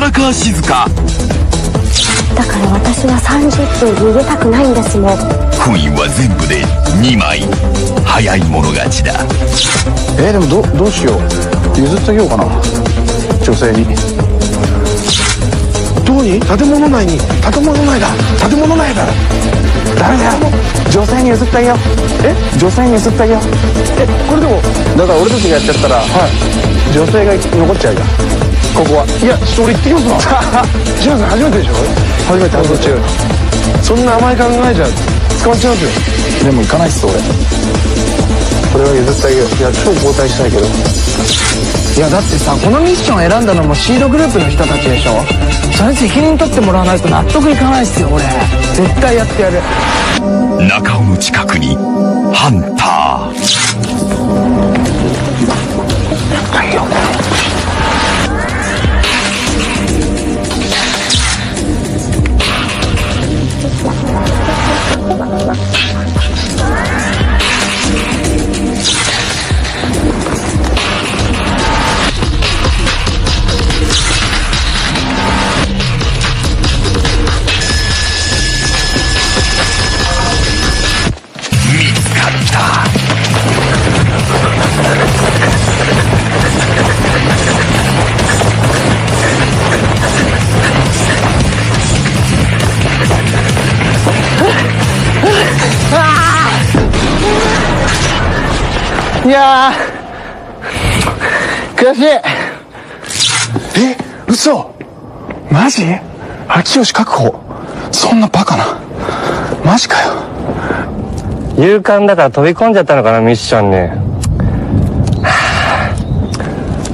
荒川静香。だから私は30分逃げたくないんですもん。封印は全部で2枚。早い者勝ちだ。えー、でもどどうしよう。譲ってあげようかな。女性に。どうに？建物内に。建物内だ。建物内だ。ダメだ？よ女性に譲ってあげよう。え？女性に譲ってあげよう。えこれでも？だから俺たちがやっちゃったら、はい、女性が残っちゃうじゃんここは。いやちょっと俺行ってきますわ。島さん初めてでしょ？初めて。初めてそんな甘い考えじゃ捕まっちゃいますよ。でも行かないっす俺。これは譲ってあげよう。いや超交代したいけど。いやだってさこのミッション選んだのもシードグループの人たちでしょ？それ責任取ってもらわないと納得いかないっすよ俺。絶対やってやる。中尾の近くにハンター va, va, va. いやー。悔しい。え嘘。マジ？秋吉確保。そんなバカな。マジかよ。勇敢だから飛び込んじゃったのかなミッションに。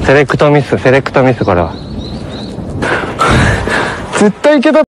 セレクトミスセレクトミスこれは。絶対いけた